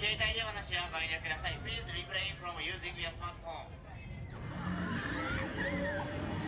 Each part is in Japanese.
携帯電話なしはご遠慮ください。Please refrain from using your smartphone.「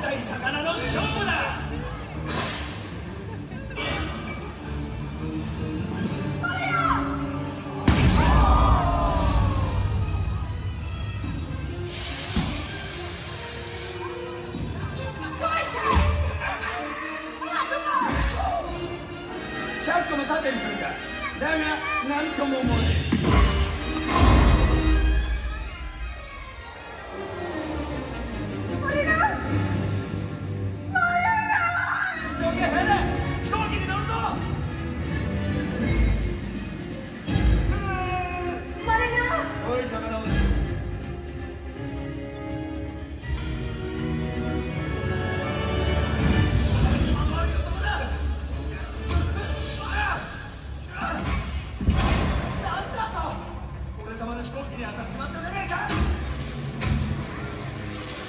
た魚の勝負だ。飛行機に当たっちまったじゃねえか。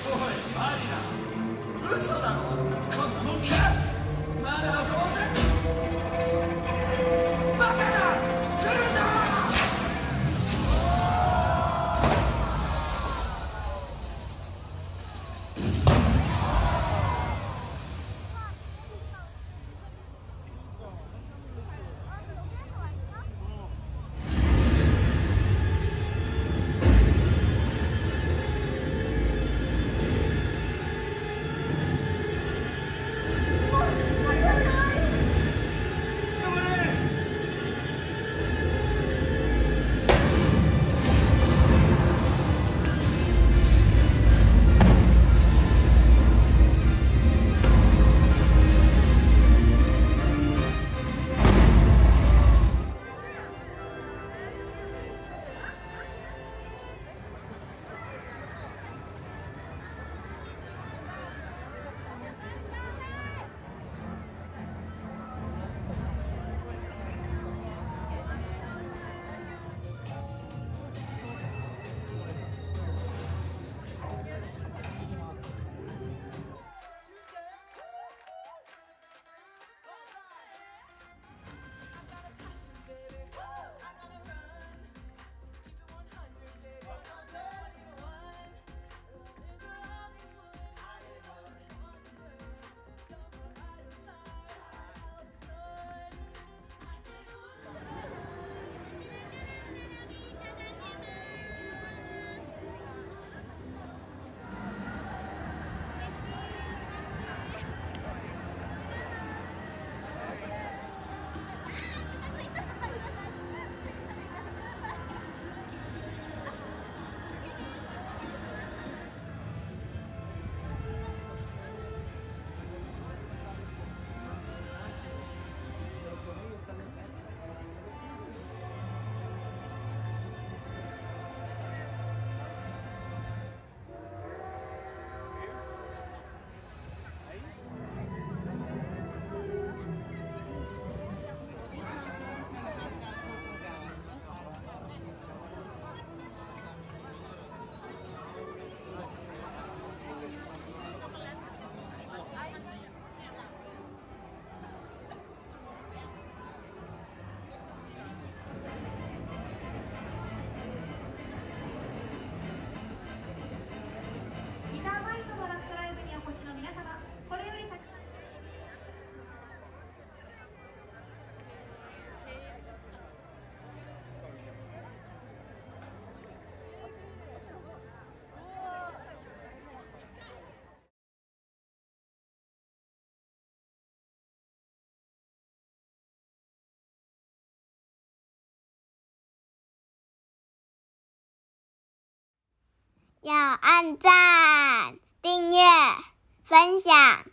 おいマリナ。嘘だろ。こんなもん要按赞订阅分享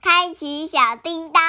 开启小叮当。